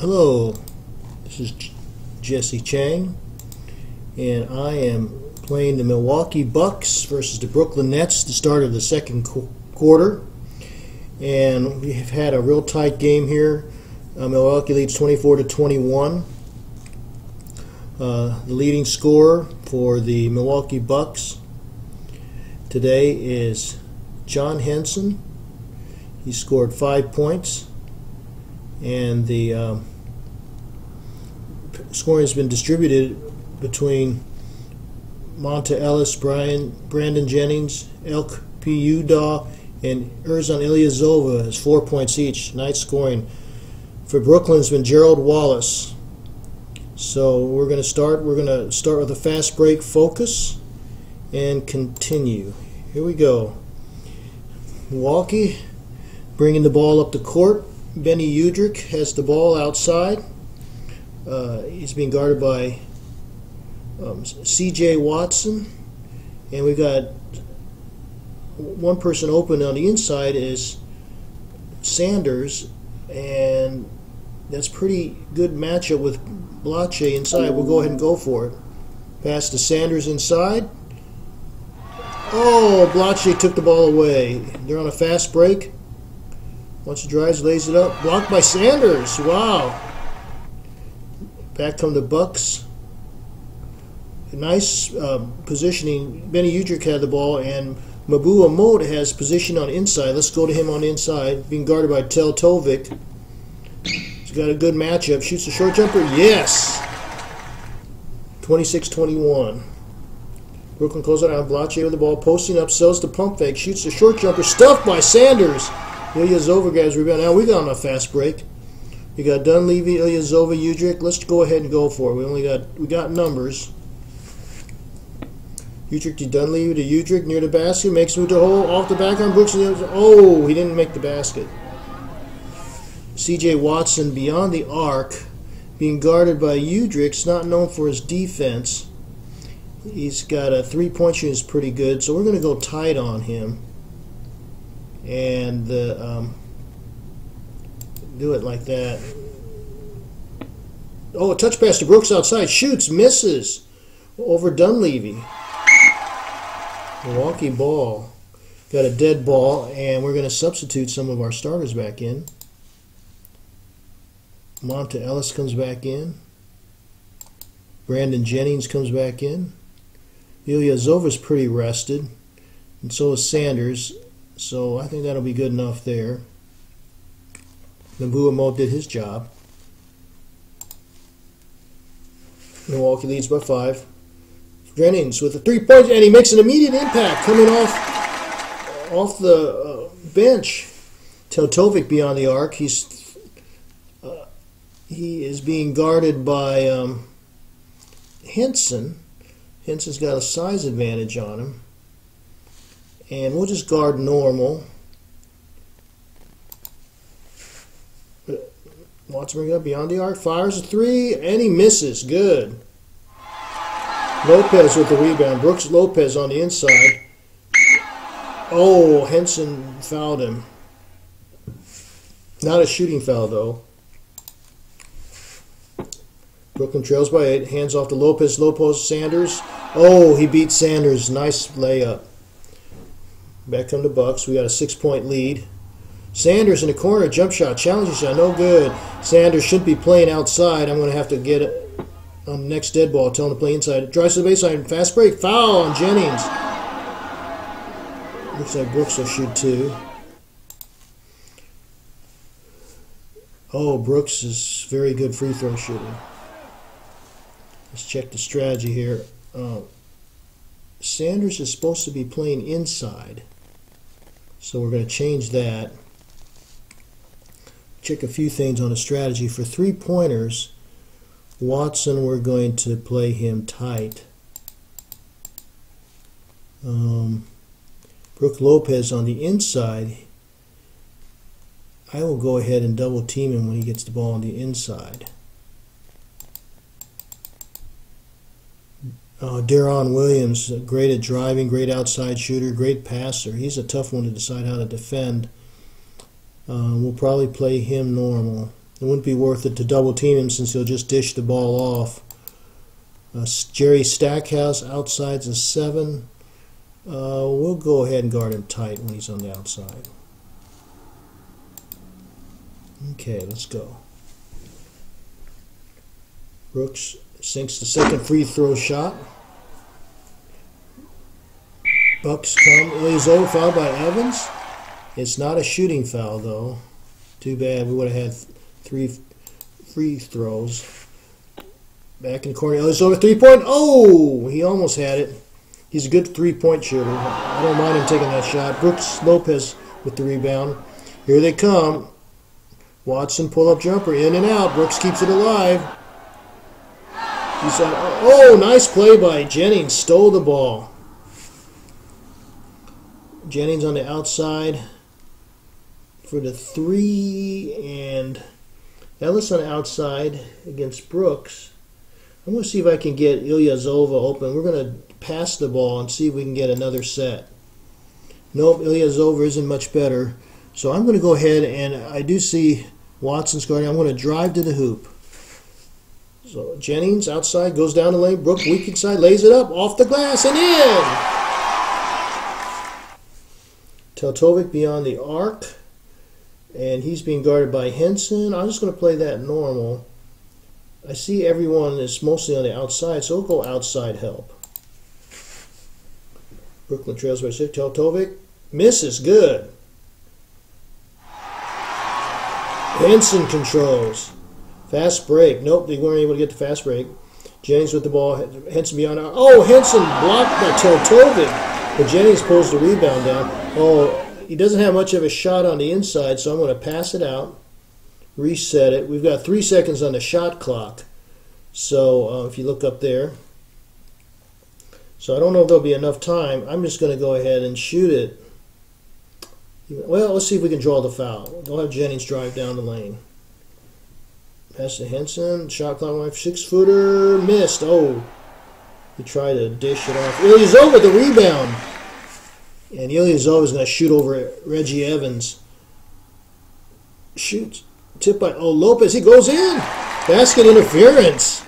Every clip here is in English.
Hello, this is Jesse Cheng, and I am playing the Milwaukee Bucks versus the Brooklyn Nets, the start of the second qu- quarter. And we have had a real tight game here. Uh, Milwaukee leads 24 to 21. Uh, the leading scorer for the Milwaukee Bucks today is John Henson. He scored five points and the um, scoring has been distributed between Monta Ellis, Brian, Brandon Jennings, Elk P. Udaw, and Ersan Ilyasova has four points each. Nice scoring. For Brooklyn's been Gerald Wallace. So we're going to start. We're going to start with a fast break focus and continue. Here we go. Milwaukee bringing the ball up the court. Benny Udrih has the ball outside. Uh, he's being guarded by um, C.J. Watson, and we've got one person open on the inside is Sanders, and that's pretty good matchup with Blatche inside. We'll go ahead and go for it. Pass to Sanders inside. Oh, Blatche took the ball away. They're on a fast break. Once it drives, lays it up. Blocked by Sanders. Wow. Back come the Bucks. Nice uh, positioning. Benny Udrih had the ball, and Mbah a Moute has position on inside. Let's go to him on inside. Being guarded by Teletovic. He's got a good matchup. Shoots a short jumper. Yes. 26-21. Brooklyn closes out on with the ball, posting up, sells the pump fake, shoots the short jumper, stuffed by Sanders. Ilyasova grabs rebound. Now we got on a fast break. We got Dunleavy, Ilyasova, Udrih. Let's go ahead and go for it. We only got we got numbers. Udrih to Dunleavy to Udrih near the basket, makes move to hole off the back on Brooks. Oh, he didn't make the basket. C.J. Watson beyond the arc, being guarded by Udrih, not known for his defense. He's got a three-point shooting is pretty good, so we're going to go tight on him and uh, um, do it like that. Oh, a touch pass to Brooks outside. Shoots, misses over Dunleavy. Milwaukee ball. Got a dead ball, and we're going to substitute some of our starters back in. Monta Ellis comes back in. Brandon Jennings comes back in. Ilyasova's pretty rested, and so is Sanders. So I think that'll be good enough there. Mbah a did his job. Milwaukee leads by five. Jennings with a three point, and he makes an immediate impact coming off off the uh, bench. Teletovic beyond the arc. He's uh, he is being guarded by um, Henson. Henson's got a size advantage on him. And we'll just guard normal. Watson bring it up beyond the arc, fires a three, and he misses. Good. Lopez with the rebound. Brooks Lopez on the inside. Oh, Henson fouled him. Not a shooting foul, though. Brooklyn trails by eight. Hands off to Lopez. Lopez Sanders. Oh, he beat Sanders. Nice layup. Back come the Bucks. We got a six-point lead. Sanders in the corner, jump shot, challenge shot, no good. Sanders should be playing outside. I'm going to have to get on the next dead ball, tell him to play inside. Drives to the baseline, fast break, foul on Jennings. Looks like Brooks will shoot two. Oh, Brooks is very good free throw shooter. Let's check the strategy here. Uh, Sanders is supposed to be playing inside. So we're going to change that. Check a few things on the strategy. For three pointers, Watson, we're going to play him tight. Um, Brooke Lopez on the inside. I will go ahead and double team him when he gets the ball on the inside. Uh, Deron Williams, great at driving, great outside shooter, great passer. He's a tough one to decide how to defend. Uh, we'll probably play him normal. It wouldn't be worth it to double team him since he'll just dish the ball off. Uh, Jerry Stackhouse outside's a seven. Uh, we'll go ahead and guard him tight when he's on the outside. Okay, let's go. Brooks sinks the second free throw shot. Bucks come. Ilyasova fouled by Evans. It's not a shooting foul, though. Too bad. We would have had three free throws. Back in the corner. Ilyasova three point. Oh! He almost had it. He's a good three point shooter. I don't mind him taking that shot. Brooks Lopez with the rebound. Here they come. Watson pull up jumper in and out. Brooks keeps it alive. He's on, oh, nice play by Jennings. Stole the ball. Jennings on the outside for the three, and Ellis on the outside against Brooks. I'm going to see if I can get Ilyasova open. We're going to pass the ball and see if we can get another set. Nope, Ilyasova isn't much better. So I'm going to go ahead and I do see Watson's guarding. I'm going to drive to the hoop. So Jennings outside goes down the lane. Brook weak inside lays it up off the glass and in. Teltovic beyond the arc. And he's being guarded by Henson. I'm just going to play that normal. I see everyone is mostly on the outside, so we'll go outside help. Brooklyn trails by six. Teltovic misses. Good. Henson controls. Fast break. Nope, they weren't able to get the fast break. Jennings with the ball. Henson beyond. Oh, Henson blocked by Teltovic. But Jennings pulls the rebound down. Oh, he doesn't have much of a shot on the inside, so I'm going to pass it out, reset it. We've got three seconds on the shot clock. So uh, if you look up there, so I don't know if there'll be enough time. I'm just going to go ahead and shoot it. Well, let's see if we can draw the foul. They'll have Jennings drive down the lane. Pass to Henson. Shot clock wife. Six footer. Missed. Oh. He tried to dish it off. Ilyasova the rebound. And Ilyasova is going to shoot over Reggie Evans. Shoots. Tip by oh Lopez. He goes in. Basket interference.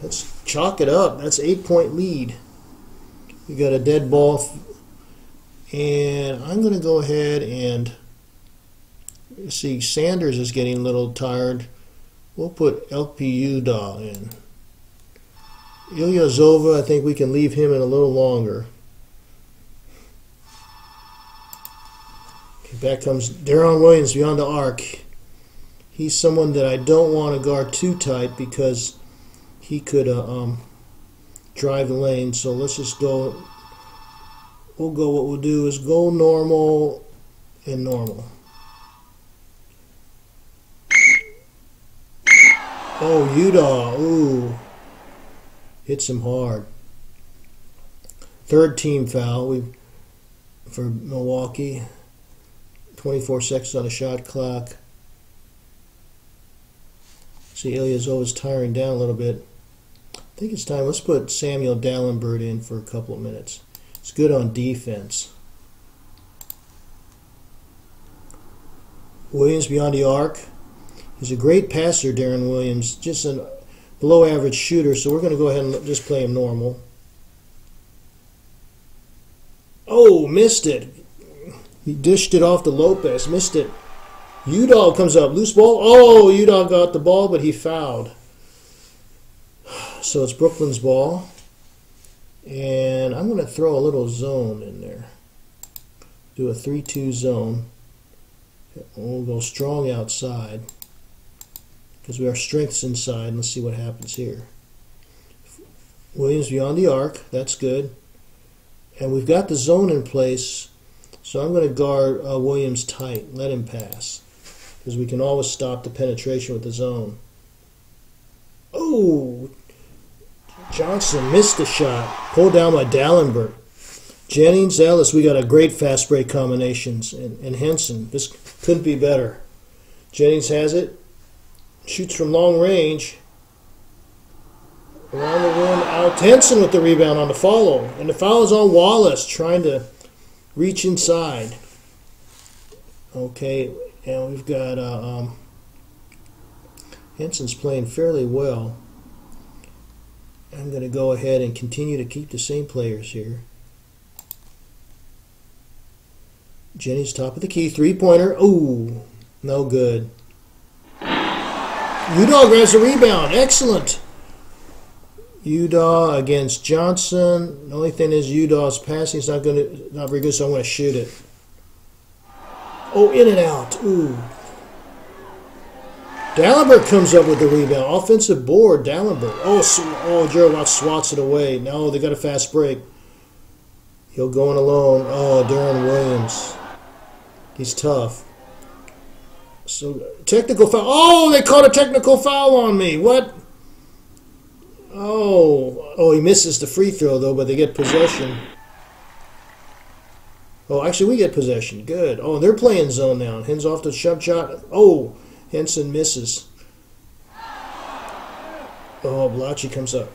Let's chalk it up. That's eight point lead. We got a dead ball. And I'm going to go ahead and see Sanders is getting a little tired. We'll put LPU Udoh in. Ilyasova, I think we can leave him in a little longer. Okay, Back comes Deron Williams beyond the arc. He's someone that I don't want to guard too tight because he could uh, um, drive the lane. So let's just go. We'll go. What we'll do is go normal and normal. Oh, Udoh. Ooh. Hits him hard. Third team foul we for Milwaukee. 24 seconds on the shot clock. See, Ilyasova's tiring down a little bit. I think it's time. Let's put Samuel Dalembert in for a couple of minutes. It's good on defense. Williams beyond the arc. He's a great passer, Darren Williams. Just a below average shooter, so we're going to go ahead and just play him normal. Oh, missed it. He dished it off to Lopez, missed it. Udoh comes up, loose ball. Oh, Udoh got the ball, but he fouled. So it's Brooklyn's ball. And I'm going to throw a little zone in there. Do a 3 2 zone. We'll go strong outside because we are strengths inside. Let's see what happens here. Williams beyond the arc. That's good. And we've got the zone in place so I'm going to guard uh, Williams tight, let him pass, because we can always stop the penetration with the zone. Oh, Johnson missed the shot, pulled down by Dalembert. Jennings, Ellis, we got a great fast break combinations, and, and Henson, this couldn't be better. Jennings has it, shoots from long range. Around the rim, out. Henson with the rebound on the follow, and the foul is on Wallace, trying to reach inside. Okay, and we've got uh, um, Henson's playing fairly well. I'm going to go ahead and continue to keep the same players here. Jenny's top of the key, three-pointer. Ooh, no good. Udoh grabs the rebound. Excellent. Udoh against Johnson. The only thing is Udoh's passing is not going to not very good, so I'm going to shoot it. Oh, in and out. Ooh. Dalembert comes up with the rebound. Offensive board, Dalembert. Oh, oh, Gerald Watts swats it away. No, they got a fast break. He'll go in alone. Oh, Deron Williams. He's tough. So, technical foul. Oh, they caught a technical foul on me. What? Oh, oh, he misses the free throw, though, but they get possession. Oh, actually, we get possession. Good. Oh, they're playing zone now. Hens off the shove shot. Oh, Henson misses. Oh, Blotchy comes up.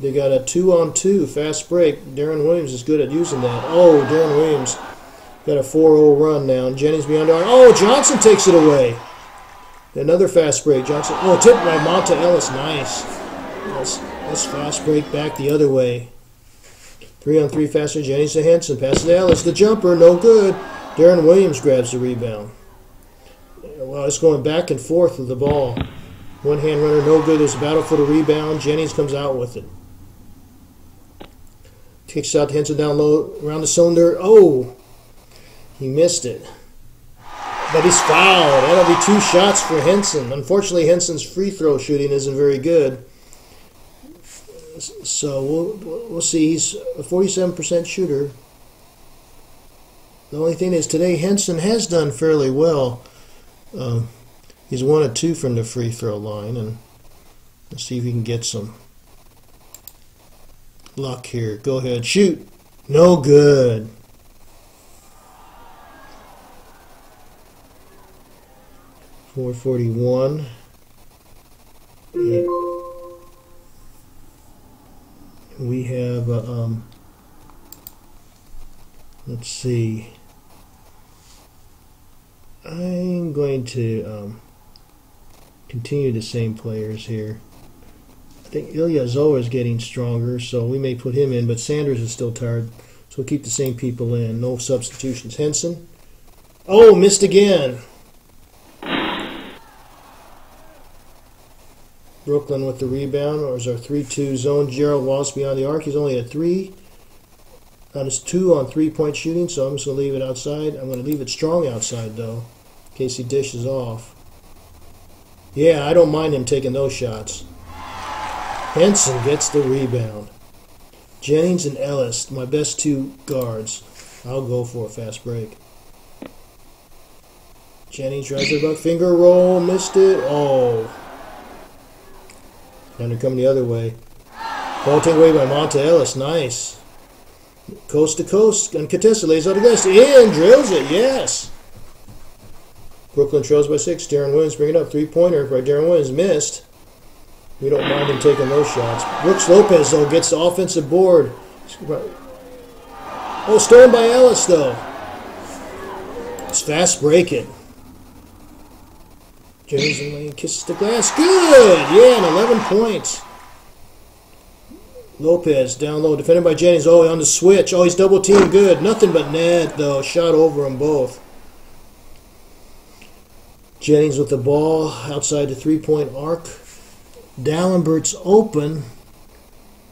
They got a two on two fast break. Darren Williams is good at using that. Oh, Darren Williams got a 4 0 run now. And Jennings beyond arm. Oh, Johnson takes it away. Another fast break. Johnson. Oh, tipped by Monta Ellis. Nice. Let's, let's fast break back the other way. Three on three faster. Jennings to Henson. Passes to Ellis. The jumper. No good. Deron Williams grabs the rebound. Well, it's going back and forth with the ball. One hand runner, no good. There's a battle for the rebound. Jennings comes out with it. Kicks out to Henson down low around the cylinder. Oh, he missed it. But he's fouled. That'll be two shots for Henson. Unfortunately, Henson's free throw shooting isn't very good. So we'll, we'll see. He's a 47% shooter. The only thing is today Henson has done fairly well. Um, he's one of two from the free throw line, and let's see if he can get some luck here. Go ahead, shoot. No good. Four forty one. We have uh, um, let's see. I'm going to um, continue the same players here. I think Ilyasova is getting stronger, so we may put him in, but Sanders is still tired, so we'll keep the same people in. No substitutions. Henson. Oh, missed again. Brooklyn with the rebound, or is our 3-2 zone. Gerald Wallace beyond the arc. He's only at 3. On his 2 on three-point shooting, so I'm just going to leave it outside. I'm going to leave it strong outside, though in case he dishes off. Yeah, I don't mind him taking those shots. Henson gets the rebound. Jennings and Ellis, my best two guards. I'll go for a fast break. Jennings tries to buck finger roll, missed it. Oh. And they're coming the other way. Taken away by Monta Ellis. Nice. Coast to coast. Uncontested. Lays out against. In. Drills it. Yes. Brooklyn trails by six. Deron Williams bringing up. Three pointer by Deron Williams missed. We don't mind him taking those shots. Brooks Lopez, though, gets the offensive board. Oh, stolen by Ellis, though. It's fast breaking. Kisses the glass. Good! Yeah, and 11 points. Lopez down low, defended by Jennings. Oh, on the switch. Oh, he's double teamed. Good. Nothing but net, though. Shot over them both. Jennings with the ball outside the three-point arc. Dalembert's open.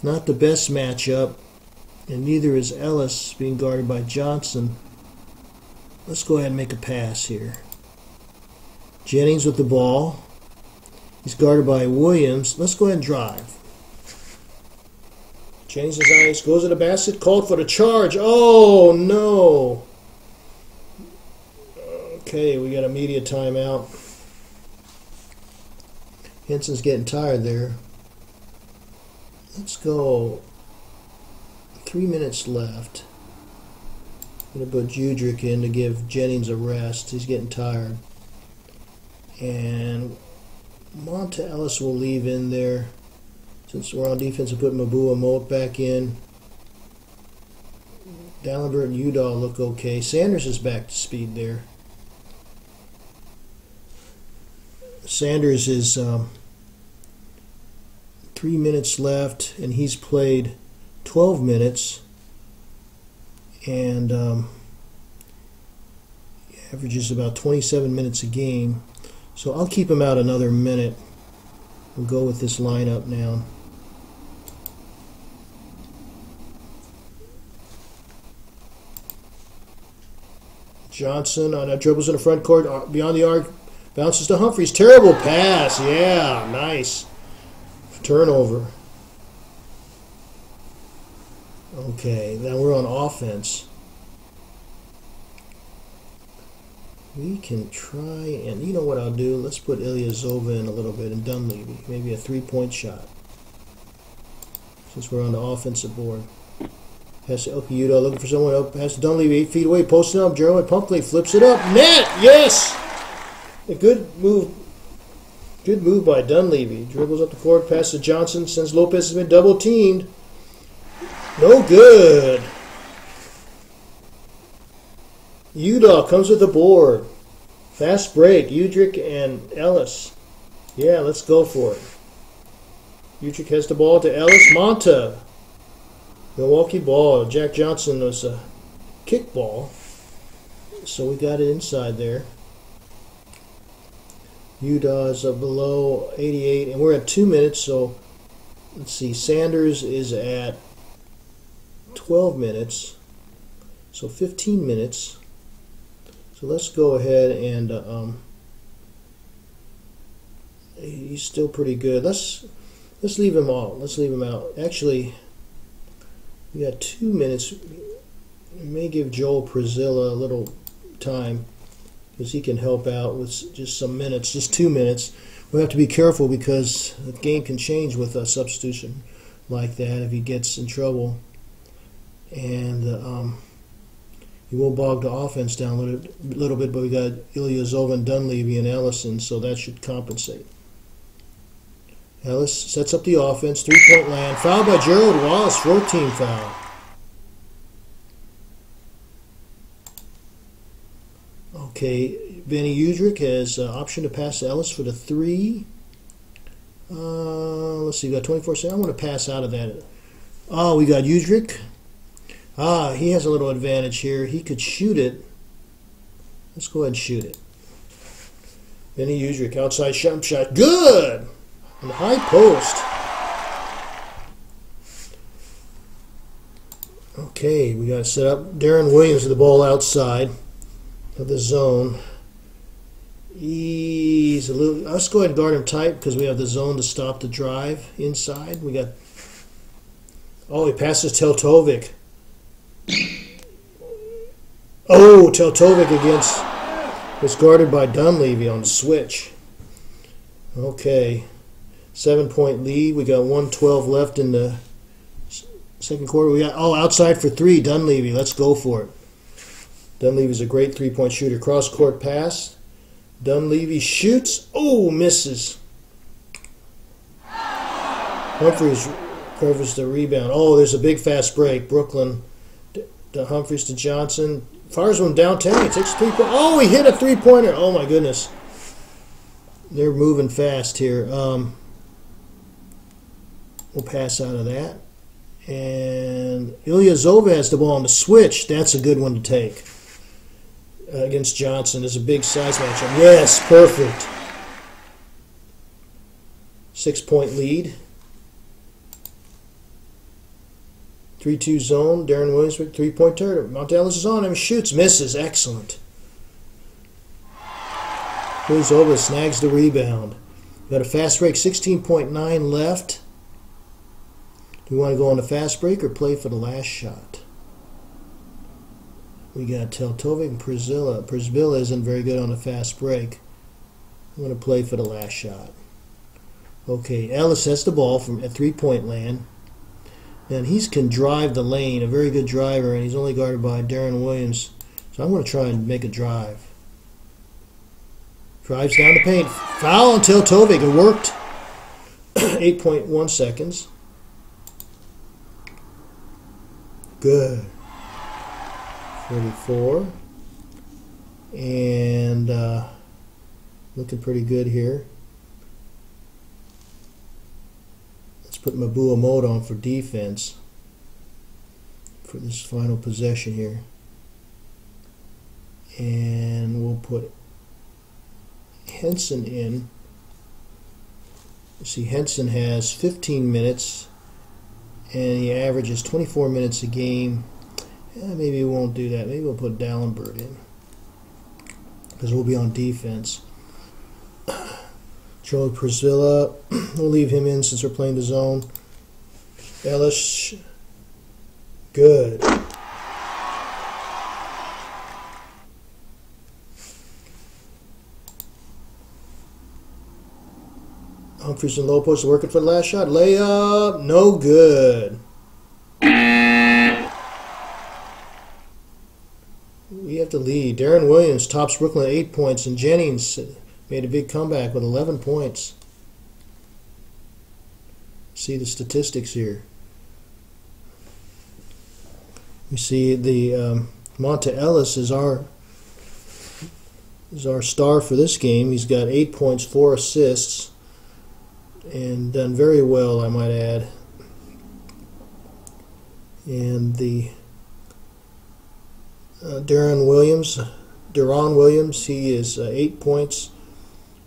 Not the best matchup. And neither is Ellis being guarded by Johnson. Let's go ahead and make a pass here. Jennings with the ball. He's guarded by Williams. Let's go ahead and drive. Jennings ice, goes to the basket, called for the charge. Oh no! Okay, we got a media timeout. Henson's getting tired there. Let's go. Three minutes left. I'm to put Judrick in to give Jennings a rest. He's getting tired. And Monta Ellis will leave in there. Since we're on defense, I'll put Mbah a Moute back in. Dalembert and Udoh look okay. Sanders is back to speed there. Sanders is um, three minutes left, and he's played 12 minutes, and um, averages about 27 minutes a game. So I'll keep him out another minute. We'll go with this lineup now. Johnson on a dribbles in the front court uh, beyond the arc, bounces to Humphries. Terrible pass. Yeah, nice turnover. Okay, now we're on offense. We can try and you know what I'll do? Let's put Ilyasova in a little bit and Dunleavy, maybe a three-point shot. Since we're on the offensive board. Pass to Elpiuta, looking for someone oh, up. Pass to Dunleavy, eight feet away, posting up. Jeremy Pumpkley flips it up. Net! Yes! A good move. Good move by Dunleavy. Dribbles up the court, passes to Johnson, since Lopez has been double teamed. No good. Udoh comes with a board. Fast break. Udrih and Ellis. Yeah, let's go for it. Udrih has the ball to Ellis. Monta. Milwaukee ball. Jack Johnson was a kick ball. So we got it inside there. Utah is below 88, and we're at two minutes. So let's see. Sanders is at 12 minutes. So 15 minutes. So let's go ahead and uh, um, he's still pretty good. Let's let's leave him out. Let's leave him out. Actually, we got two minutes. We may give Joel Przybilla a little time because he can help out with just some minutes, just two minutes. We have to be careful because the game can change with a substitution like that if he gets in trouble. And uh, um, he will bog the offense down a little, little bit, but we got Ilyasova and Dunleavy and Ellison, so that should compensate. Ellis sets up the offense, three point land. Foul by Gerald Wallace, 14 foul. Okay, Benny Udrih has uh, option to pass Ellis for the three. Uh, let's see, we got 24 seconds. I want to pass out of that. Oh, we got Udrih. Ah, he has a little advantage here. He could shoot it. Let's go ahead and shoot it. Benny Udrih, outside jump shot. Good! On the high post. Okay, we got to set up Darren Williams with the ball outside of the zone. He's a little. Let's go ahead and guard him tight because we have the zone to stop the drive inside. We got. Oh, he passes Teltovic. Oh, Teltovic against was guarded by Dunleavy on the switch. Okay, seven point lead. We got 112 left in the second quarter. We got oh outside for three. Dunleavy, let's go for it. Dunleavy's a great three point shooter. Cross court pass. Dunleavy shoots. Oh, misses. Humphries covers the rebound. Oh, there's a big fast break. Brooklyn to Humphries to Johnson. Fires one downtown. He takes three point. Oh, he hit a three pointer. Oh my goodness. They're moving fast here. Um, we'll pass out of that. And Ilyasova has the ball on the switch. That's a good one to take uh, against Johnson. There's a big size matchup. Yes, perfect. Six point lead. 3 2 zone. Darren Williams with three point turn. Monta Ellis is on him. Shoots, misses. Excellent. Moves over, snags the rebound. Got a fast break, 16.9 left. Do we want to go on a fast break or play for the last shot? We got Teltovic and Przybilla. Isn't very good on a fast break. I'm going to play for the last shot. Okay, Ellis has the ball from at three point land and he can drive the lane, a very good driver, and he's only guarded by Darren Williams. So I'm going to try and make a drive. Drives down the paint. Foul until Tovig. It worked. 8.1 seconds. Good. 44. And uh, looking pretty good here. Let's put Mbah a Moute on for defense for this final possession here. And we'll put Henson in. You see, Henson has 15 minutes and he averages 24 minutes a game. Maybe we won't do that. Maybe we'll put Dalembert in because we'll be on defense. Joey Przybilla, we'll leave him in since we're playing the zone. Ellis, good. Humphries and Lopez working for the last shot. Layup, no good. We have to lead. Darren Williams tops Brooklyn 8 points, and Jennings made a big comeback with 11 points. See the statistics here. You see the um, Monta Ellis is our is our star for this game. He's got eight points, four assists and done very well, I might add. And the uh, Darren Williams, Deron Williams, he is uh, eight points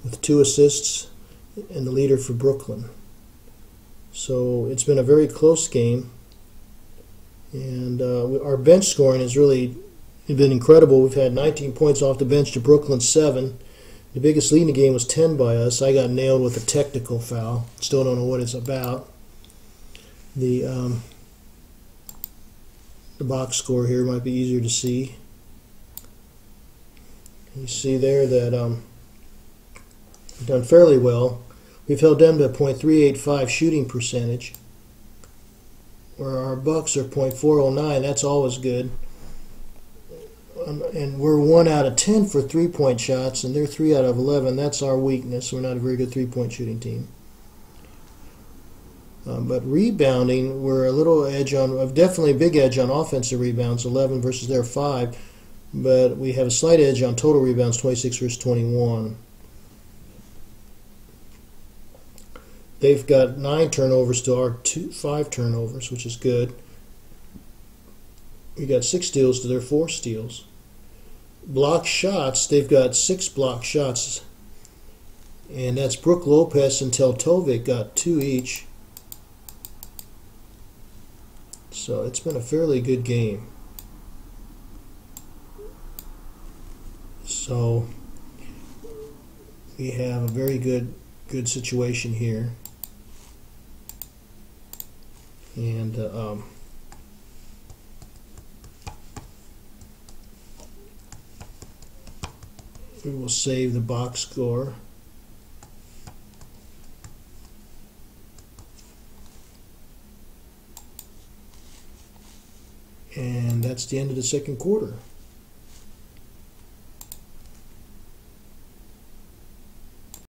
with two assists and the leader for Brooklyn. So it's been a very close game, and uh, our bench scoring has really been incredible. We've had 19 points off the bench to Brooklyn seven. The biggest lead in the game was 10 by us. I got nailed with a technical foul. Still don't know what it's about. The um, the box score here might be easier to see. You see there that um, done fairly well. We've held them to a .385 shooting percentage, where our Bucks are .409. That's always good. Um, and we're one out of ten for three point shots, and they're three out of eleven. That's our weakness. We're not a very good three point shooting team. Um, but rebounding, we're a little edge on, definitely a big edge on offensive rebounds, 11 versus their 5. But we have a slight edge on total rebounds, 26 versus 21. They've got nine turnovers to our two, five turnovers, which is good. We got six steals to their four steals block shots, they've got six block shots. And that's Brook Lopez and Teltovic got two each. So it's been a fairly good game. So we have a very good good situation here. And uh, um, we will save the box score. And that's the end of the second quarter.